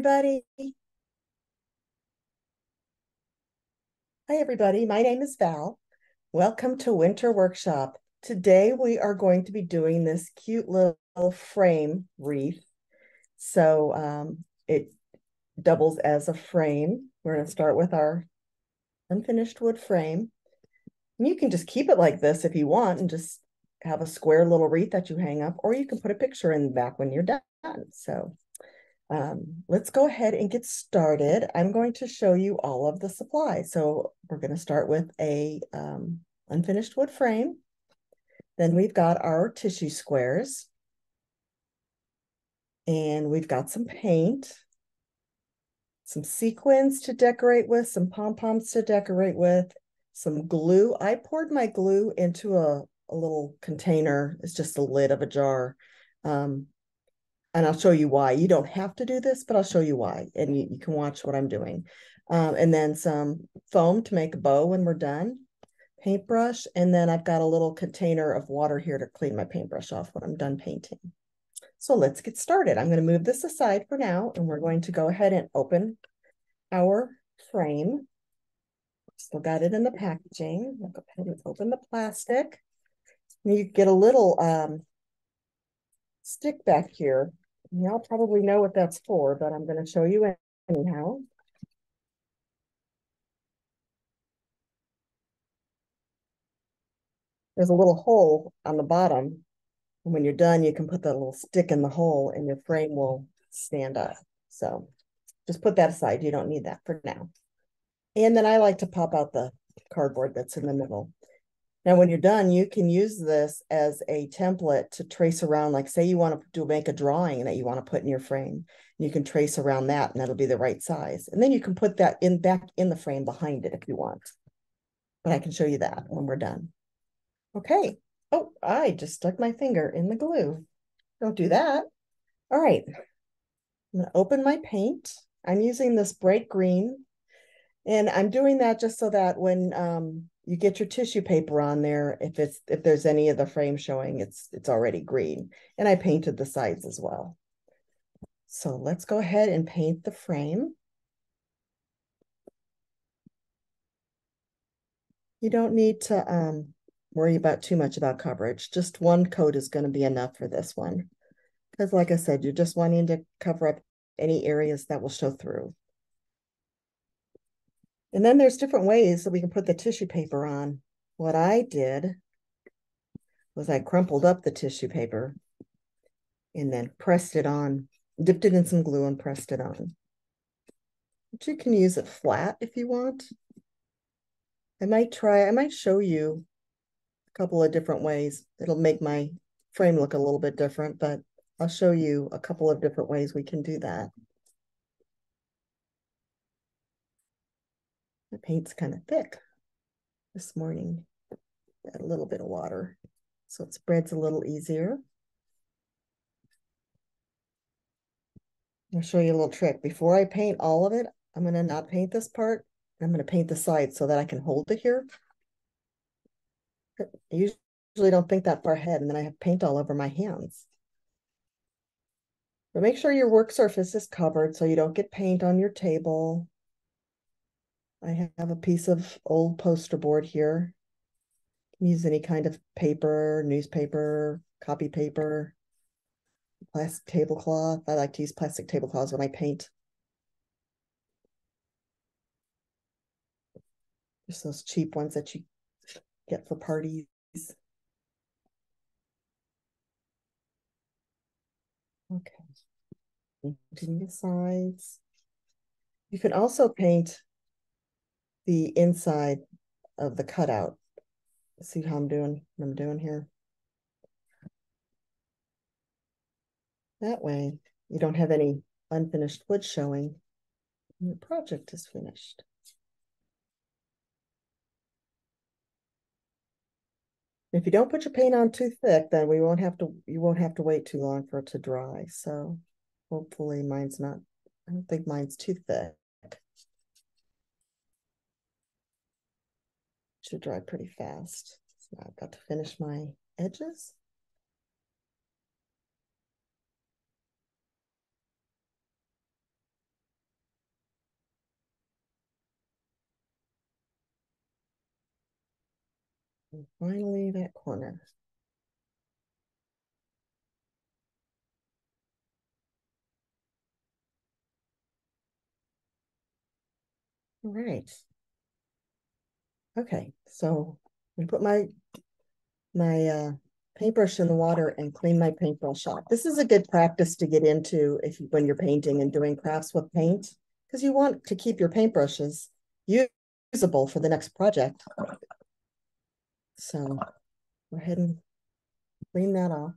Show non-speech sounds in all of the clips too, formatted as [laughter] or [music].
everybody. Hi, everybody. My name is Val. Welcome to Winter Workshop. Today we are going to be doing this cute little frame wreath. So um, it doubles as a frame. We're going to start with our unfinished wood frame. And you can just keep it like this if you want and just have a square little wreath that you hang up, or you can put a picture in the back when you're done. So um, let's go ahead and get started. I'm going to show you all of the supplies. So we're going to start with a um, unfinished wood frame. Then we've got our tissue squares. And we've got some paint, some sequins to decorate with, some pom-poms to decorate with, some glue. I poured my glue into a, a little container. It's just a lid of a jar. Um, and I'll show you why. You don't have to do this, but I'll show you why, and you, you can watch what I'm doing. Um, and then some foam to make a bow when we're done, paintbrush, and then I've got a little container of water here to clean my paintbrush off when I'm done painting. So let's get started. I'm going to move this aside for now, and we're going to go ahead and open our frame. Still got it in the packaging. I'll go ahead and open the plastic. You get a little um, stick back here Y'all probably know what that's for, but I'm going to show you anyhow. There's a little hole on the bottom. And when you're done, you can put that little stick in the hole and your frame will stand up. So just put that aside. You don't need that for now. And then I like to pop out the cardboard that's in the middle. Now, when you're done, you can use this as a template to trace around, like say you want to do make a drawing that you want to put in your frame. You can trace around that and that'll be the right size. And then you can put that in back in the frame behind it if you want. But I can show you that when we're done. Okay. Oh, I just stuck my finger in the glue. Don't do that. All right. I'm going to open my paint. I'm using this bright green. And I'm doing that just so that when um, you get your tissue paper on there if it's if there's any of the frame showing it's it's already green. And i painted the sides as well. So let's go ahead and paint the frame. You don't need to um, worry about too much about coverage. Just one coat is going to be enough for this one. Because like i said you're just wanting to cover up any areas that will show through and then there's different ways that we can put the tissue paper on. What I did was I crumpled up the tissue paper and then pressed it on, dipped it in some glue and pressed it on. But you can use it flat if you want. I might try, I might show you a couple of different ways. It'll make my frame look a little bit different, but I'll show you a couple of different ways we can do that. The paint's kind of thick this morning. Got a little bit of water, so it spreads a little easier. I'll show you a little trick. Before I paint all of it, I'm going to not paint this part. I'm going to paint the side so that I can hold it here. I usually don't think that far ahead, and then I have paint all over my hands. But make sure your work surface is covered so you don't get paint on your table. I have a piece of old poster board here. Use any kind of paper, newspaper, copy paper, plastic tablecloth. I like to use plastic tablecloths when I paint. Just those cheap ones that you get for parties. Okay. Painting the sides. You can also paint the inside of the cutout. See how I'm doing, I'm doing here? That way you don't have any unfinished wood showing the project is finished. If you don't put your paint on too thick, then we won't have to you won't have to wait too long for it to dry. So hopefully mine's not I don't think mine's too thick. To dry pretty fast. So I've got to finish my edges. And finally, that corner. All right, Okay, so I put my my uh, paintbrush in the water and clean my paintbrush off. This is a good practice to get into if you, when you're painting and doing crafts with paint, because you want to keep your paintbrushes usable for the next project. So go ahead and clean that off.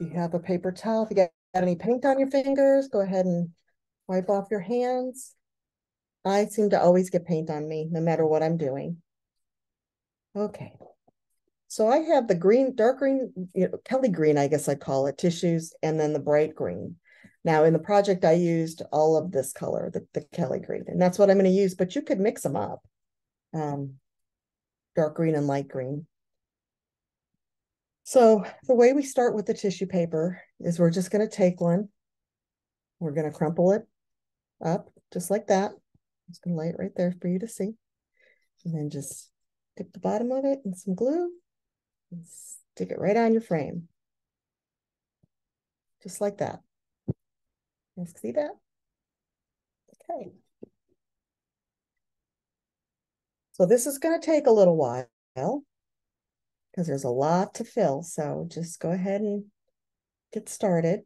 If you have a paper towel, if you got any paint on your fingers, go ahead and wipe off your hands. I seem to always get paint on me, no matter what I'm doing. Okay. So I have the green, dark green, you know, Kelly green, I guess I call it, tissues, and then the bright green. Now in the project, I used all of this color, the, the Kelly green, and that's what I'm going to use, but you could mix them up. Um, dark green and light green. So the way we start with the tissue paper is we're just going to take one. We're going to crumple it up just like that. Just going to lay it right there for you to see. And then just dip the bottom of it in some glue and stick it right on your frame. Just like that. You guys see that? Okay. So this is going to take a little while because there's a lot to fill. So just go ahead and get started.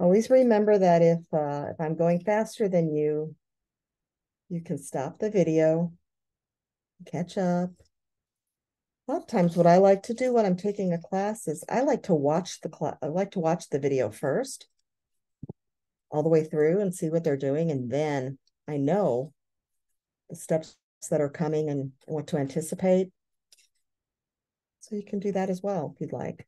Always remember that if uh, if I'm going faster than you, you can stop the video, catch up. A lot of times what I like to do when I'm taking a class is I like to watch the class, I like to watch the video first all the way through and see what they're doing. And then I know the steps that are coming and what to anticipate. So you can do that as well if you'd like.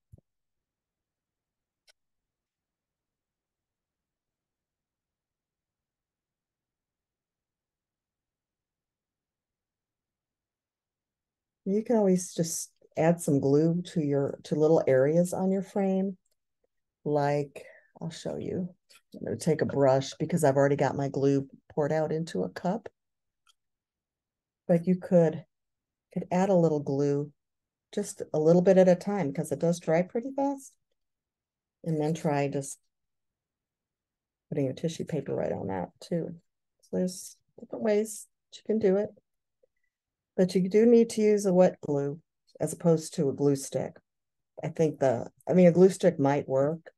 You can always just add some glue to your to little areas on your frame. Like I'll show you. I'm going to take a brush because I've already got my glue poured out into a cup. But you could could add a little glue just a little bit at a time because it does dry pretty fast. And then try just putting your tissue paper right on that too. So there's different ways you can do it. But you do need to use a wet glue as opposed to a glue stick. I think the, I mean, a glue stick might work,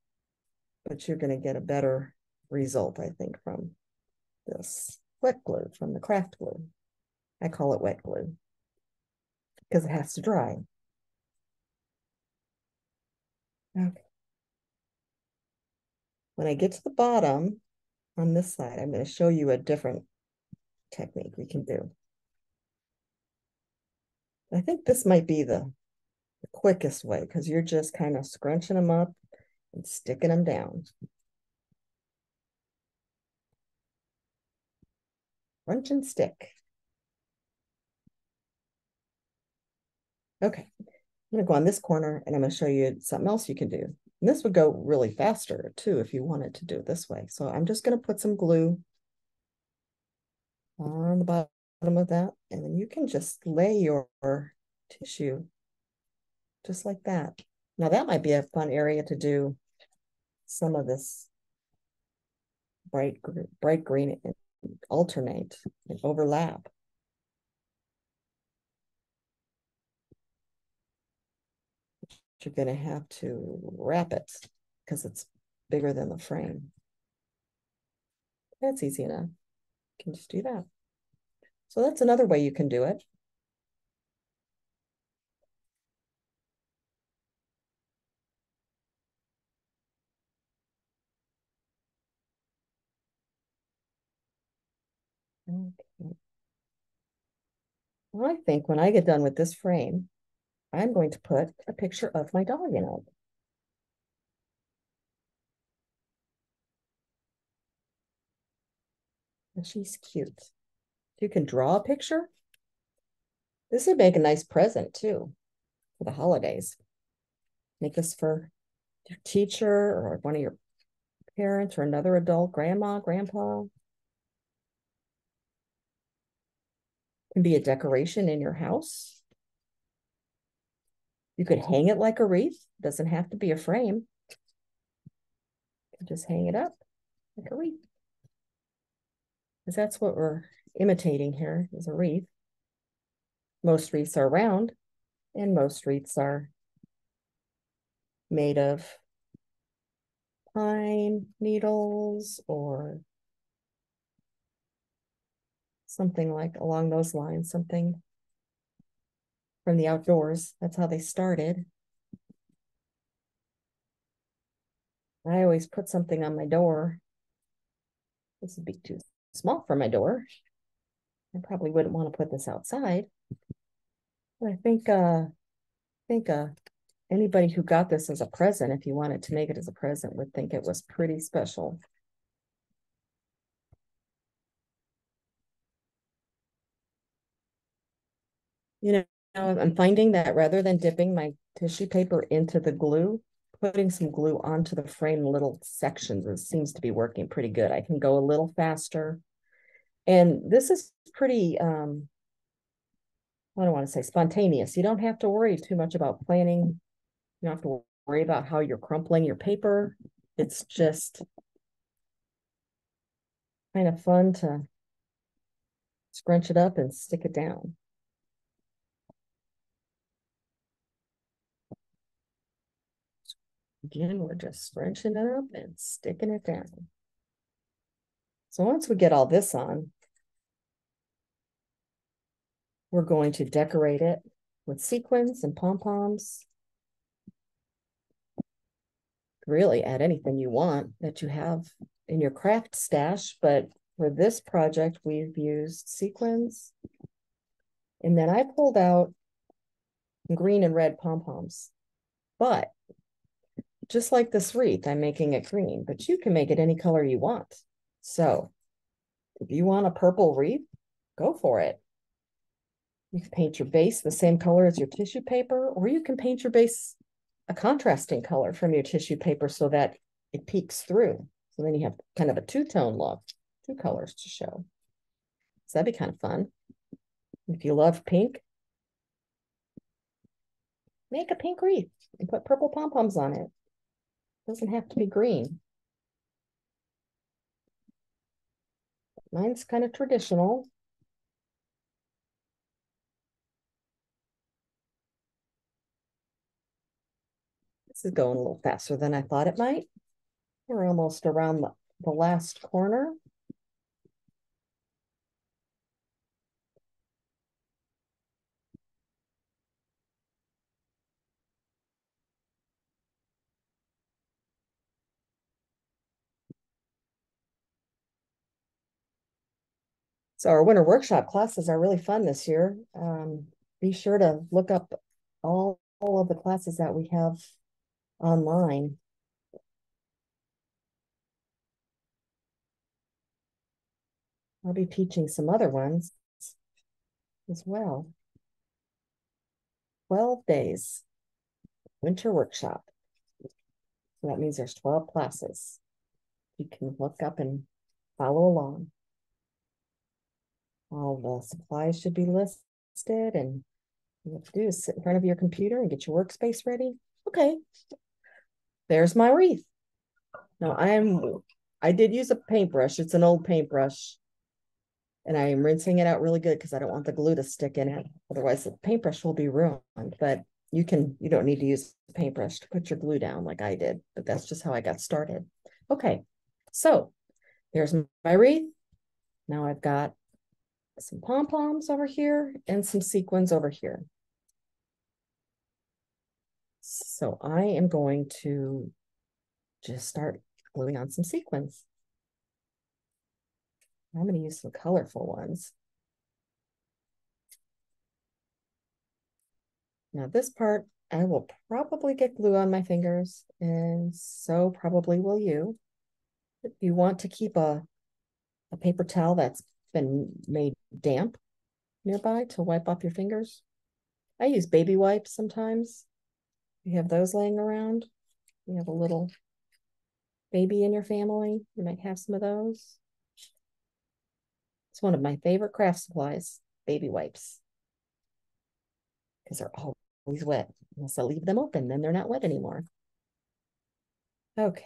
but you're going to get a better result, I think, from this wet glue, from the craft glue. I call it wet glue because it has to dry. Okay. When I get to the bottom on this side, I'm going to show you a different technique we can do. I think this might be the, the quickest way because you're just kind of scrunching them up and sticking them down. Crunch and stick. Okay, I'm gonna go on this corner and I'm gonna show you something else you can do. And this would go really faster too if you wanted to do it this way. So I'm just gonna put some glue on the bottom of that, and then you can just lay your tissue just like that. Now that might be a fun area to do some of this bright, bright green and alternate and overlap. You're going to have to wrap it because it's bigger than the frame. That's easy enough. You can just do that. So that's another way you can do it. Okay. Well, I think when I get done with this frame, I'm going to put a picture of my dog in it. And she's cute. You can draw a picture. This would make a nice present too for the holidays. Make this for your teacher or one of your parents or another adult, grandma, grandpa. Can be a decoration in your house. You could hang it like a wreath, doesn't have to be a frame. Just hang it up like a wreath. Because that's what we're imitating here is a wreath. Most wreaths are round and most wreaths are made of pine needles or something like along those lines, something from the outdoors. That's how they started. I always put something on my door. This would be too small for my door. I probably wouldn't want to put this outside. But I think uh I think uh anybody who got this as a present, if you wanted to make it as a present, would think it was pretty special. You know, I'm finding that rather than dipping my tissue paper into the glue, putting some glue onto the frame little sections it seems to be working pretty good. I can go a little faster. And this is pretty um I don't want to say spontaneous. You don't have to worry too much about planning. You don't have to worry about how you're crumpling your paper. It's just kind of fun to scrunch it up and stick it down. Again, we're just scrunching it up and sticking it down. So once we get all this on, we're going to decorate it with sequins and pom-poms. Really add anything you want that you have in your craft stash, but for this project, we've used sequins. And then I pulled out green and red pom-poms. But just like this wreath, I'm making it green, but you can make it any color you want. So if you want a purple wreath, go for it. You can paint your base the same color as your tissue paper, or you can paint your base a contrasting color from your tissue paper so that it peeks through. So then you have kind of a two-tone look, two colors to show. So that'd be kind of fun. If you love pink, make a pink wreath and put purple pom-poms on it. Doesn't have to be green. Mine's kind of traditional. Is going a little faster than I thought it might. We're almost around the, the last corner. So our winter workshop classes are really fun this year. Um, be sure to look up all, all of the classes that we have online. I'll be teaching some other ones as well. 12 days, winter workshop. So that means there's 12 classes. You can look up and follow along. All the supplies should be listed and you have to do is sit in front of your computer and get your workspace ready. Okay, there's my wreath. Now I'm, I did use a paintbrush. It's an old paintbrush. And I am rinsing it out really good because I don't want the glue to stick in it. Otherwise the paintbrush will be ruined. But you can, you don't need to use a paintbrush to put your glue down like I did. But that's just how I got started. Okay, so there's my wreath. Now I've got some pom-poms over here and some sequins over here. So I am going to just start gluing on some sequins. I'm going to use some colorful ones. Now this part, I will probably get glue on my fingers and so probably will you. If you want to keep a, a paper towel that's been made damp nearby to wipe off your fingers. I use baby wipes sometimes. You have those laying around. You have a little baby in your family. You might have some of those. It's one of my favorite craft supplies. baby wipes. Because they're always wet. Unless I leave them open, then they're not wet anymore. Okay.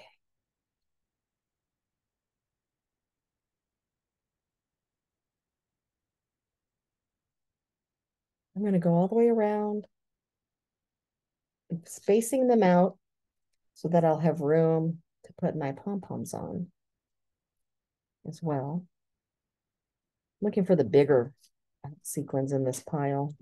I'm going to go all the way around, spacing them out so that I'll have room to put my pom-poms on as well. Looking for the bigger sequins in this pile.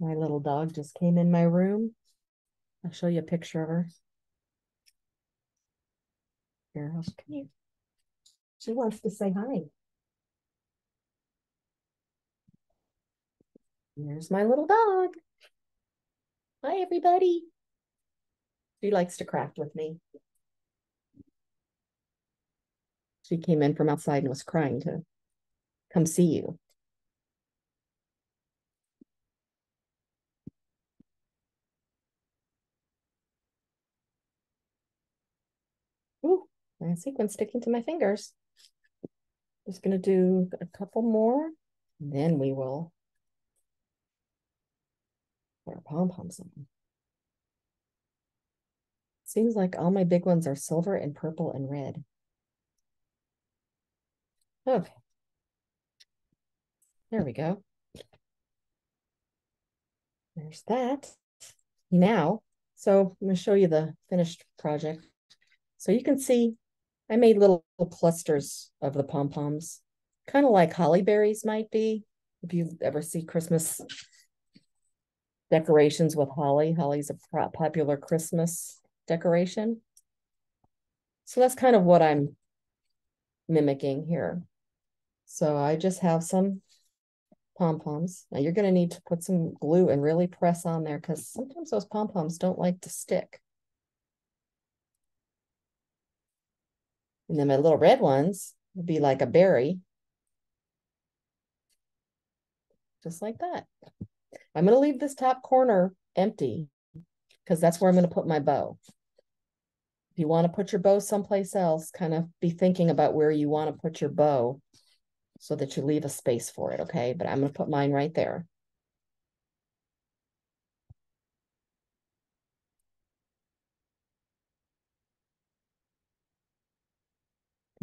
My little dog just came in my room. I'll show you a picture of her. Here, come here. She wants to say hi. Here's my little dog. Hi, everybody. She likes to craft with me. She came in from outside and was crying to come see you. My sequin sticking to my fingers. Just gonna do a couple more, then we will put our pom-poms on. Seems like all my big ones are silver and purple and red. Okay. There we go. There's that. Now, so I'm going to show you the finished project. So you can see I made little, little clusters of the pom-poms, kind of like holly berries might be. If you ever see Christmas decorations with holly, holly's a popular Christmas decoration. So that's kind of what I'm mimicking here. So I just have some pom-poms. Now you're going to need to put some glue and really press on there because sometimes those pom-poms don't like to stick. And then my little red ones would be like a berry. Just like that. I'm going to leave this top corner empty because that's where I'm going to put my bow. If you want to put your bow someplace else, kind of be thinking about where you want to put your bow so that you leave a space for it, okay? But I'm going to put mine right there.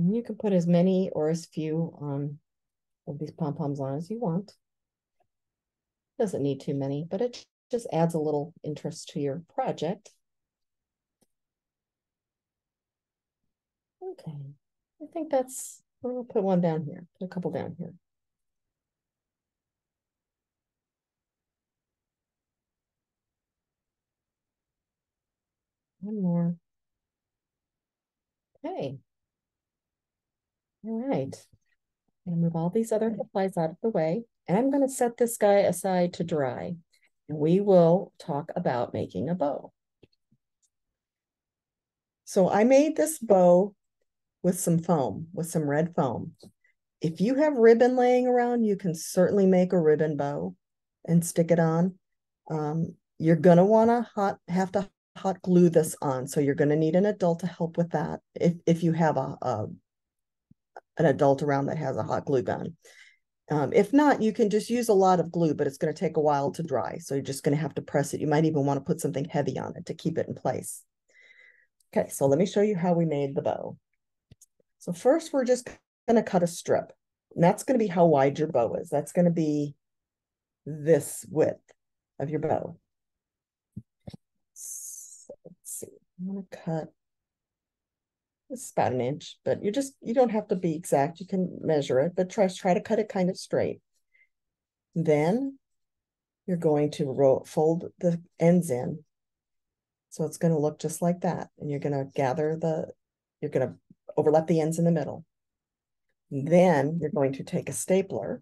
You can put as many or as few um, of these pom-poms on as you want. Doesn't need too many, but it just adds a little interest to your project. Okay, I think that's, we'll put one down here, put a couple down here. One more. Okay. All right. I'm gonna move all these other supplies out of the way, and I'm gonna set this guy aside to dry, and we will talk about making a bow. So I made this bow with some foam, with some red foam. If you have ribbon laying around, you can certainly make a ribbon bow and stick it on. Um, you're gonna wanna hot have to hot glue this on, so you're gonna need an adult to help with that. If if you have a, a an adult around that has a hot glue gun. Um, if not, you can just use a lot of glue, but it's going to take a while to dry. So you're just going to have to press it. You might even want to put something heavy on it to keep it in place. Okay, so let me show you how we made the bow. So first, we're just going to cut a strip. And that's going to be how wide your bow is. That's going to be this width of your bow. So let's see. I'm going to cut it's about an inch, but you just, you don't have to be exact. You can measure it, but try, try to cut it kind of straight. Then you're going to roll, fold the ends in. So it's going to look just like that. And you're going to gather the, you're going to overlap the ends in the middle. Then you're going to take a stapler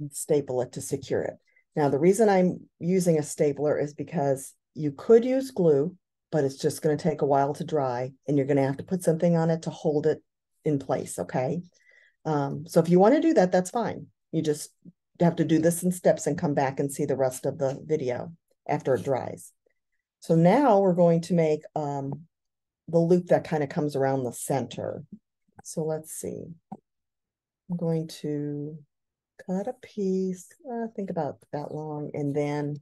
and staple it to secure it. Now, the reason I'm using a stapler is because you could use glue, but it's just going to take a while to dry and you're going to have to put something on it to hold it in place, okay? Um, so if you want to do that, that's fine. You just have to do this in steps and come back and see the rest of the video after it dries. So now we're going to make um, the loop that kind of comes around the center. So let's see. I'm going to cut a piece, uh, think about that long, and then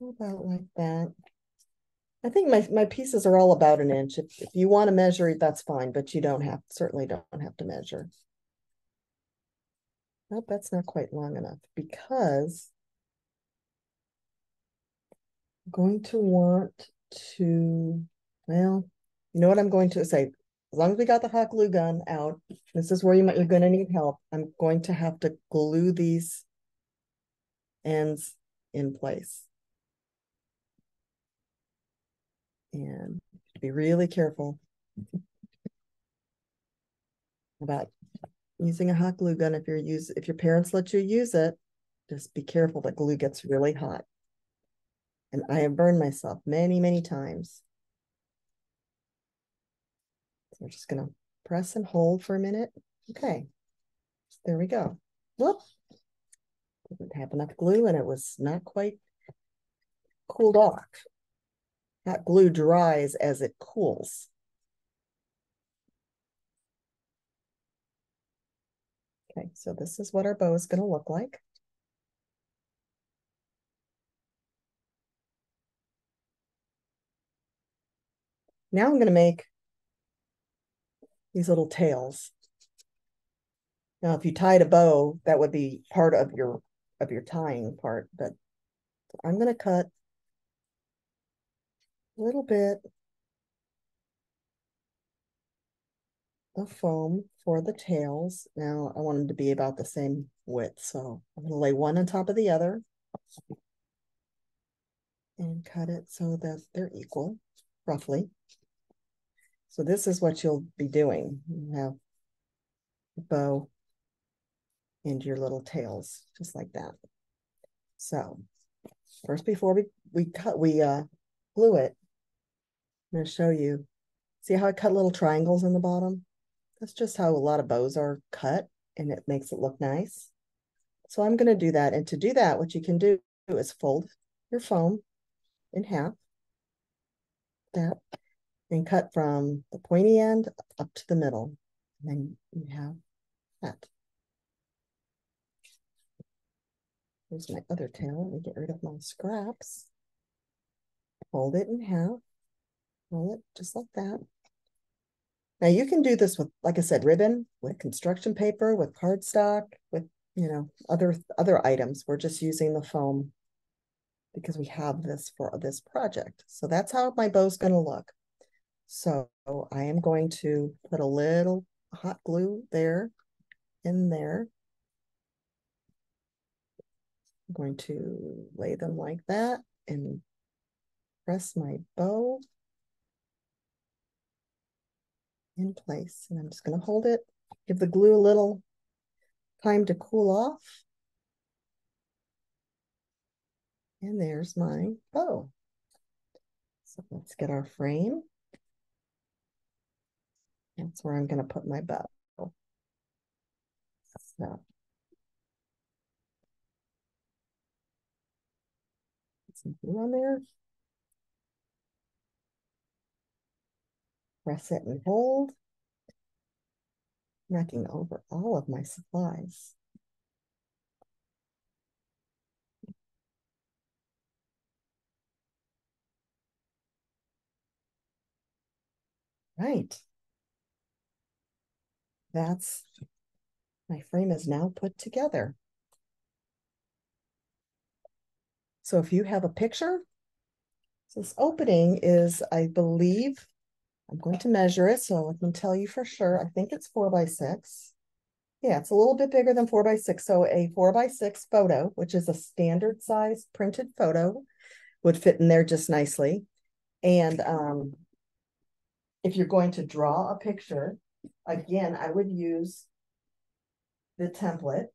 about like that. I think my, my pieces are all about an inch. If, if you want to measure it, that's fine, but you don't have, certainly don't have to measure. Nope, that's not quite long enough because I'm going to want to, well, you know what I'm going to say? As long as we got the hot glue gun out, this is where you might, you're going to need help. I'm going to have to glue these ends in place. and be really careful [laughs] about using a hot glue gun if you're use if your parents let you use it just be careful that glue gets really hot and i have burned myself many many times we're just going to press and hold for a minute okay there we go whoop didn't have enough glue and it was not quite cooled off that glue dries as it cools. Okay, so this is what our bow is going to look like. Now I'm going to make these little tails. Now, if you tied a bow, that would be part of your of your tying part, but I'm going to cut a little bit of foam for the tails. Now I want them to be about the same width. So I'm going to lay one on top of the other and cut it so that they're equal, roughly. So this is what you'll be doing. You have a bow and your little tails, just like that. So first, before we, we cut, we uh, glue it, I'm to show you. See how I cut little triangles in the bottom? That's just how a lot of bows are cut and it makes it look nice. So I'm going to do that. And to do that, what you can do is fold your foam in half, that, and cut from the pointy end up to the middle. And then you have that. Here's my other tail. Let me get rid of my scraps. Fold it in half roll it just like that. Now you can do this with, like I said, ribbon, with construction paper, with cardstock, with, you know, other other items. We're just using the foam because we have this for this project. So that's how my bow's going to look. So I am going to put a little hot glue there in there. I'm going to lay them like that and press my bow in place. And I'm just going to hold it, give the glue a little time to cool off. And there's my bow. So let's get our frame. That's where I'm going to put my bow. So some glue on there. press it and hold, knocking over all of my supplies. Right. That's, my frame is now put together. So if you have a picture, this opening is, I believe, I'm going to measure it, so I can tell you for sure. I think it's four by six. Yeah, it's a little bit bigger than four by six. So a four by six photo, which is a standard size printed photo, would fit in there just nicely. And um, if you're going to draw a picture, again, I would use the template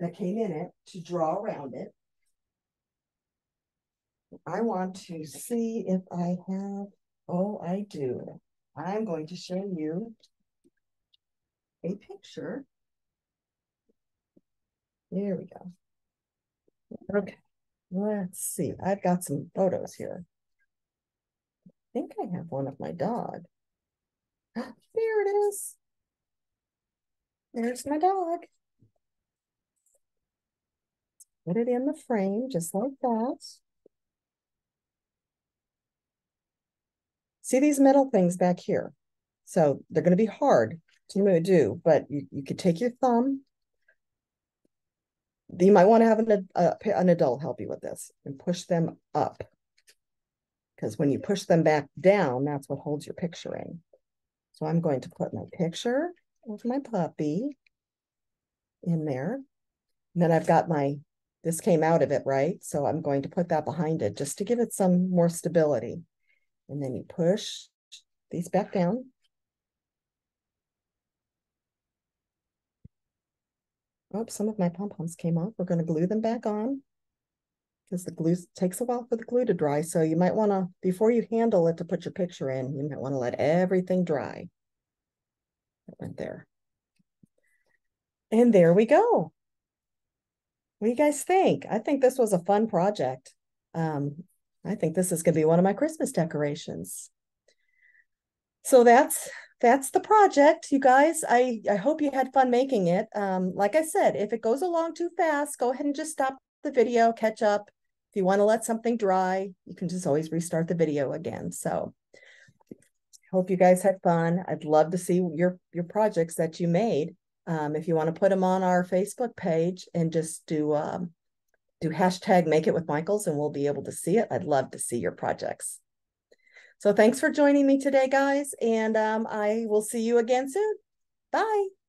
that came in it to draw around it. I want to see if I have Oh, I do. I'm going to show you a picture. There we go. Okay, let's see. I've got some photos here. I think I have one of my dog. There it is. There's my dog. Put it in the frame just like that. See these metal things back here? So they're going to be hard to do, but you, you could take your thumb. You might want to have an, an adult help you with this and push them up. Because when you push them back down, that's what holds your picture in. So I'm going to put my picture of my puppy in there. And then I've got my, this came out of it, right? So I'm going to put that behind it just to give it some more stability. And then you push these back down. Oh, some of my pom-poms came off. We're going to glue them back on because the glue takes a while for the glue to dry. So you might want to, before you handle it to put your picture in, you might want to let everything dry. That went there. And there we go. What do you guys think? I think this was a fun project. Um, I think this is going to be one of my Christmas decorations. So that's that's the project, you guys. I, I hope you had fun making it. Um, like I said, if it goes along too fast, go ahead and just stop the video, catch up. If you want to let something dry, you can just always restart the video again. So hope you guys had fun. I'd love to see your, your projects that you made. Um, if you want to put them on our Facebook page and just do um, do hashtag make it with Michaels and we'll be able to see it. I'd love to see your projects. So thanks for joining me today, guys. And um, I will see you again soon. Bye.